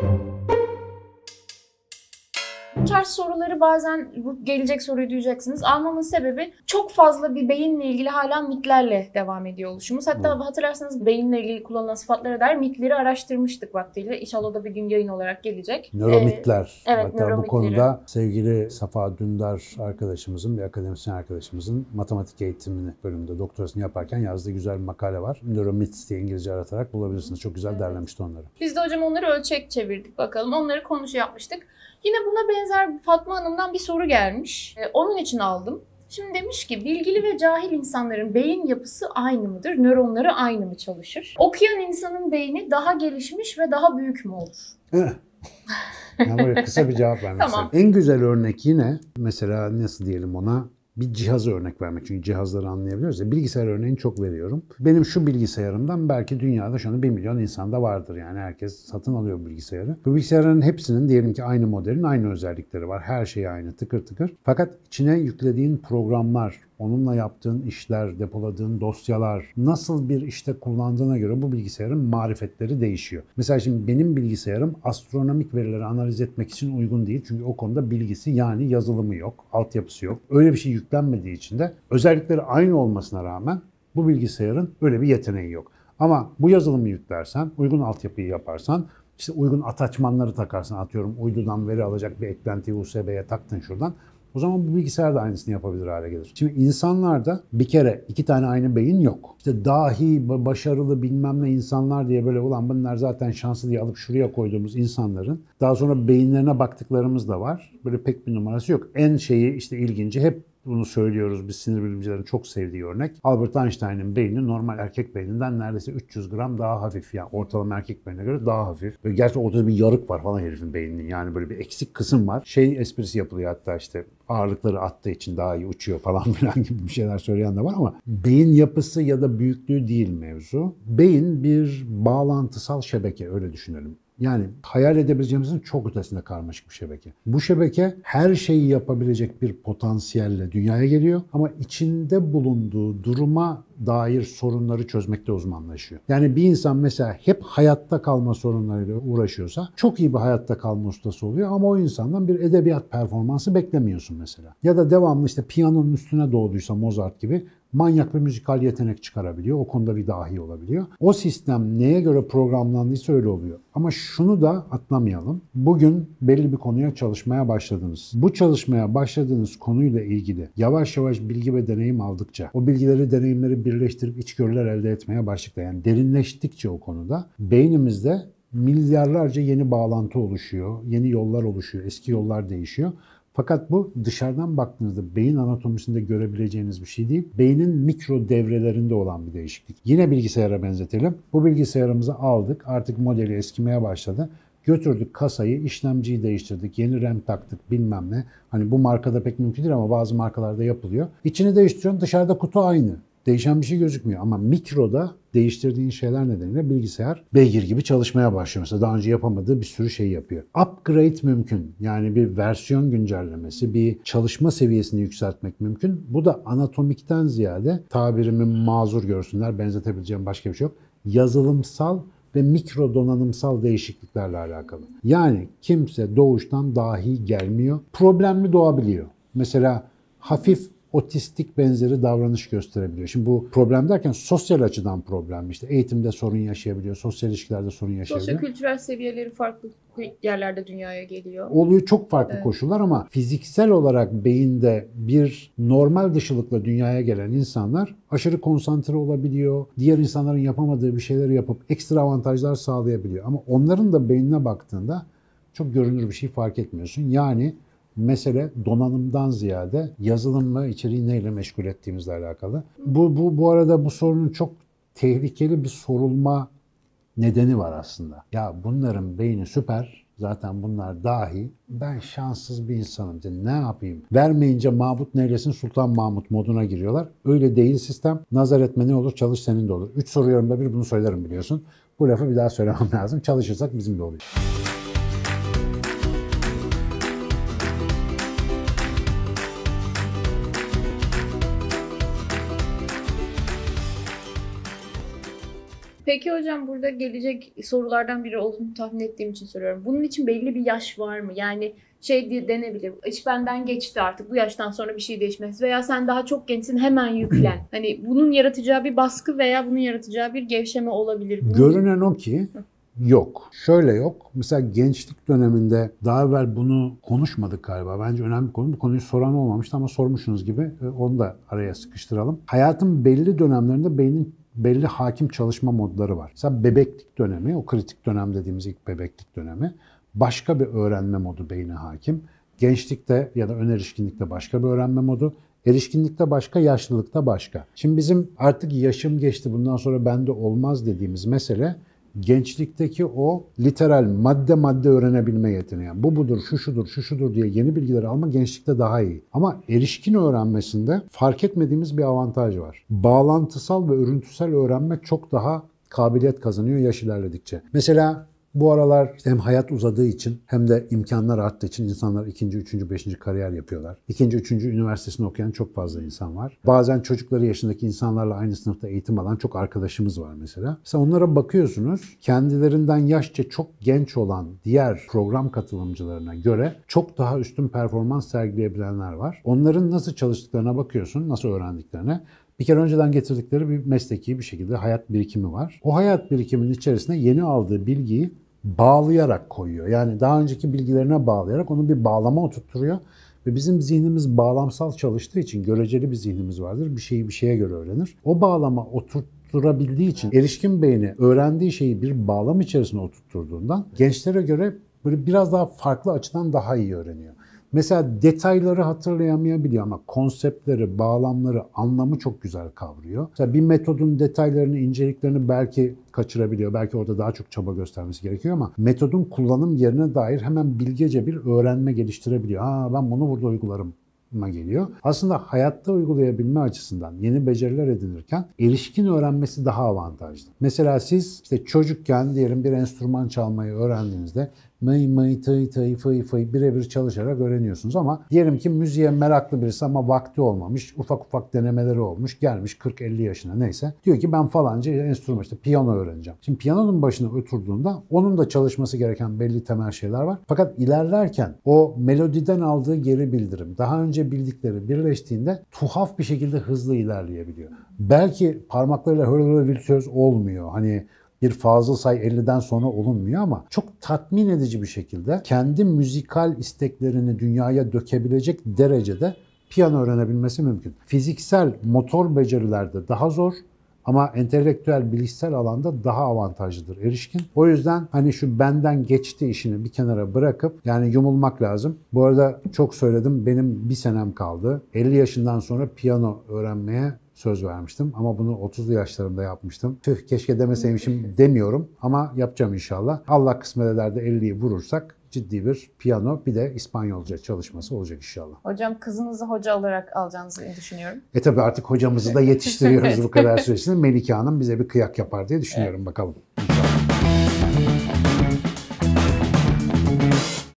thank you. Bu tarz soruları bazen bu gelecek soruyu duyacaksınız. Almamın sebebi çok fazla bir beyinle ilgili hala mitlerle devam ediyor oluşumuz. Hatta Hmm. hatırlarsanız beyinle ilgili kullanılan sıfatlara dair mitleri araştırmıştık vaktiyle. İnşallah da bir gün yayın olarak gelecek. Nöromitler. evet, Hatta bu nöromitleri. konuda sevgili Safa Dündar arkadaşımızın, bir akademisyen arkadaşımızın matematik eğitimini bölümünde doktorasını yaparken yazdığı güzel bir makale var. Nöromits diye İngilizce aratarak bulabilirsiniz. Çok güzel Evet. derlemişti onları. Biz de hocam onları ölçek çevirdik bakalım. Onları konuşu yapmıştık. Yine buna benzer Fatma Hanım'dan bir soru gelmiş. Ee, onun için aldım. Şimdi demiş ki bilgili ve cahil insanların beyin yapısı aynı mıdır? Nöronları aynı mı çalışır? Okuyan insanın beyni daha gelişmiş ve daha büyük mü olur? Eh. Yani böyle kısa bir cevap vermek Tamam. En güzel örnek yine mesela nasıl diyelim ona bir cihazı örnek vermek. Çünkü cihazları anlayabiliyoruz ya. Bilgisayar örneğini çok veriyorum. Benim şu bilgisayarımdan belki dünyada şu anda 1 milyon insanda vardır. Yani herkes satın alıyor bilgisayarı. Bu bilgisayarların hepsinin diyelim ki aynı modelin aynı özellikleri var. Her şey aynı tıkır tıkır. Fakat içine yüklediğin programlar, onunla yaptığın işler, depoladığın dosyalar, nasıl bir işte kullandığına göre bu bilgisayarın marifetleri değişiyor. Mesela şimdi benim bilgisayarım astronomik verileri analiz etmek için uygun değil. Çünkü o konuda bilgisi yani yazılımı yok, altyapısı yok. Öyle bir şey yüklenmediği için de özellikleri aynı olmasına rağmen bu bilgisayarın öyle bir yeteneği yok. Ama bu yazılımı yüklersen, uygun altyapıyı yaparsan, işte uygun ataçmanları takarsan atıyorum uydudan veri alacak bir eklentiyi USB'ye taktın şuradan. O zaman bu bilgisayar da aynısını yapabilir hale gelir. Şimdi insanlarda bir kere iki tane aynı beyin yok. İşte dahi, ba- başarılı bilmem ne insanlar diye böyle ulan bunlar zaten şanslı diye alıp şuraya koyduğumuz insanların daha sonra beyinlerine baktıklarımız da var. Böyle pek bir numarası yok. En şeyi işte ilginci hep bunu söylüyoruz biz sinir bilimcilerin çok sevdiği örnek. Albert Einstein'ın beyni normal erkek beyninden neredeyse 300 gram daha hafif. Yani ortalama erkek beynine göre daha hafif. Ve gerçi ortada bir yarık var falan herifin beyninin. Yani böyle bir eksik kısım var. Şey esprisi yapılıyor hatta işte ağırlıkları attığı için daha iyi uçuyor falan filan gibi bir şeyler söyleyen de var ama beyin yapısı ya da büyüklüğü değil mevzu. Beyin bir bağlantısal şebeke öyle düşünelim. Yani hayal edebileceğimizin çok ötesinde karmaşık bir şebeke. Bu şebeke her şeyi yapabilecek bir potansiyelle dünyaya geliyor ama içinde bulunduğu duruma dair sorunları çözmekte uzmanlaşıyor. Yani bir insan mesela hep hayatta kalma sorunlarıyla uğraşıyorsa çok iyi bir hayatta kalma ustası oluyor ama o insandan bir edebiyat performansı beklemiyorsun mesela. Ya da devamlı işte piyanonun üstüne doğduysa Mozart gibi manyak bir müzikal yetenek çıkarabiliyor. O konuda bir dahi olabiliyor. O sistem neye göre programlandıysa öyle oluyor. Ama şunu da atlamayalım. Bugün belli bir konuya çalışmaya başladınız. Bu çalışmaya başladığınız konuyla ilgili yavaş yavaş bilgi ve deneyim aldıkça, o bilgileri, deneyimleri birleştirip içgörüler elde etmeye başladıkça, yani derinleştikçe o konuda beynimizde milyarlarca yeni bağlantı oluşuyor, yeni yollar oluşuyor, eski yollar değişiyor. Fakat bu dışarıdan baktığınızda beyin anatomisinde görebileceğiniz bir şey değil. Beynin mikro devrelerinde olan bir değişiklik. Yine bilgisayara benzetelim. Bu bilgisayarımızı aldık. Artık modeli eskimeye başladı. Götürdük kasayı, işlemciyi değiştirdik, yeni RAM taktık bilmem ne. Hani bu markada pek mümkün değil ama bazı markalarda yapılıyor. İçini değiştiriyorsun dışarıda kutu aynı. Değişen bir şey gözükmüyor ama mikroda değiştirdiğin şeyler nedeniyle bilgisayar beygir gibi çalışmaya başlıyor. Mesela daha önce yapamadığı bir sürü şey yapıyor. Upgrade mümkün. Yani bir versiyon güncellemesi, bir çalışma seviyesini yükseltmek mümkün. Bu da anatomikten ziyade tabirimi mazur görsünler, benzetebileceğim başka bir şey yok. Yazılımsal ve mikro donanımsal değişikliklerle alakalı. Yani kimse doğuştan dahi gelmiyor. Problemli doğabiliyor. Mesela hafif otistik benzeri davranış gösterebiliyor. Şimdi bu problem derken sosyal açıdan problem. İşte eğitimde sorun yaşayabiliyor, sosyal ilişkilerde sorun yaşayabiliyor. Sosyo-kültürel seviyeleri farklı yerlerde dünyaya geliyor. Oluyor çok farklı Evet. koşullar ama fiziksel olarak beyinde bir normal dışılıkla dünyaya gelen insanlar aşırı konsantre olabiliyor. Diğer insanların yapamadığı bir şeyleri yapıp ekstra avantajlar sağlayabiliyor. Ama onların da beynine baktığında çok görünür bir şey fark etmiyorsun. Yani mesele donanımdan ziyade yazılım ve içeriği neyle meşgul ettiğimizle alakalı. Bu, bu, bu arada bu sorunun çok tehlikeli bir sorulma nedeni var aslında. Ya bunların beyni süper, zaten bunlar dahi. Ben şanssız bir insanım. İşte ne yapayım? Vermeyince Mahmut neylesin Sultan Mahmut moduna giriyorlar. Öyle değil sistem. Nazar etme ne olur çalış senin de olur. Üç soruyorum da bir bunu söylerim biliyorsun. Bu lafı bir daha söylemem lazım. Çalışırsak bizim de oluyor. Peki hocam burada gelecek sorulardan biri olduğunu tahmin ettiğim için soruyorum. Bunun için belli bir yaş var mı? Yani şey diye denebilir. İş benden geçti artık. Bu yaştan sonra bir şey değişmez. Veya sen daha çok gençsin hemen yüklen. hani bunun yaratacağı bir baskı veya bunun yaratacağı bir gevşeme olabilir. Bunun- Görünen o ki yok. Şöyle yok. Mesela gençlik döneminde daha evvel bunu konuşmadık galiba. Bence önemli bir konu. Bu konuyu soran olmamıştı ama sormuşsunuz gibi e, onu da araya sıkıştıralım. Hayatın belli dönemlerinde beynin belli hakim çalışma modları var. Mesela bebeklik dönemi, o kritik dönem dediğimiz ilk bebeklik dönemi başka bir öğrenme modu beyne hakim. Gençlikte ya da ön erişkinlikte başka bir öğrenme modu. Erişkinlikte başka, yaşlılıkta başka. Şimdi bizim artık yaşım geçti bundan sonra bende olmaz dediğimiz mesele gençlikteki o literal madde madde öğrenebilme yeteneği. Bu budur, şu şudur, şu şudur diye yeni bilgileri alma gençlikte daha iyi. Ama erişkin öğrenmesinde fark etmediğimiz bir avantaj var. Bağlantısal ve örüntüsel öğrenme çok daha kabiliyet kazanıyor yaş ilerledikçe. Mesela bu aralar hem hayat uzadığı için hem de imkanlar arttığı için insanlar ikinci, üçüncü, beşinci kariyer yapıyorlar. İkinci, üçüncü üniversitesini okuyan çok fazla insan var. Bazen çocukları yaşındaki insanlarla aynı sınıfta eğitim alan çok arkadaşımız var mesela. Mesela onlara bakıyorsunuz kendilerinden yaşça çok genç olan diğer program katılımcılarına göre çok daha üstün performans sergileyebilenler var. Onların nasıl çalıştıklarına bakıyorsun, nasıl öğrendiklerine. Bir kere önceden getirdikleri bir mesleki bir şekilde hayat birikimi var. O hayat birikiminin içerisine yeni aldığı bilgiyi bağlayarak koyuyor. Yani daha önceki bilgilerine bağlayarak onu bir bağlama oturtturuyor. Ve bizim zihnimiz bağlamsal çalıştığı için göreceli bir zihnimiz vardır. Bir şeyi bir şeye göre öğrenir. O bağlama oturtturabildiği için erişkin beyni öğrendiği şeyi bir bağlam içerisine oturtturduğundan gençlere göre böyle biraz daha farklı açıdan daha iyi öğreniyor. Mesela detayları hatırlayamayabiliyor ama konseptleri, bağlamları, anlamı çok güzel kavruyor. Mesela bir metodun detaylarını, inceliklerini belki kaçırabiliyor. Belki orada daha çok çaba göstermesi gerekiyor ama metodun kullanım yerine dair hemen bilgece bir öğrenme geliştirebiliyor. Ha ben bunu burada uygularım geliyor. Aslında hayatta uygulayabilme açısından yeni beceriler edinirken erişkin öğrenmesi daha avantajlı. Mesela siz işte çocukken diyelim bir enstrüman çalmayı öğrendiğinizde mıy mıy tıy tıy fıy fıy birebir çalışarak öğreniyorsunuz ama diyelim ki müziğe meraklı birisi ama vakti olmamış, ufak ufak denemeleri olmuş, gelmiş 40-50 yaşına neyse. Diyor ki ben falanca enstrüman işte piyano öğreneceğim. Şimdi piyanonun başına oturduğunda onun da çalışması gereken belli temel şeyler var. Fakat ilerlerken o melodiden aldığı geri bildirim, daha önce bildikleri birleştiğinde tuhaf bir şekilde hızlı ilerleyebiliyor. Belki parmaklarıyla hırlı virtüöz olmuyor. Hani bir fazıl say 50'den sonra olunmuyor ama çok tatmin edici bir şekilde kendi müzikal isteklerini dünyaya dökebilecek derecede piyano öğrenebilmesi mümkün. Fiziksel motor becerilerde daha zor ama entelektüel bilişsel alanda daha avantajlıdır erişkin. O yüzden hani şu benden geçti işini bir kenara bırakıp yani yumulmak lazım. Bu arada çok söyledim benim bir senem kaldı. 50 yaşından sonra piyano öğrenmeye söz vermiştim ama bunu 30'lu yaşlarımda yapmıştım. Tüh keşke demeseymişim demiyorum ama yapacağım inşallah. Allah kısmet eder de 50'yi vurursak ciddi bir piyano bir de İspanyolca çalışması olacak inşallah. Hocam kızınızı hoca olarak alacağınızı düşünüyorum. E tabi artık hocamızı da yetiştiriyoruz bu kadar süresinde. Melike Hanım bize bir kıyak yapar diye düşünüyorum bakalım.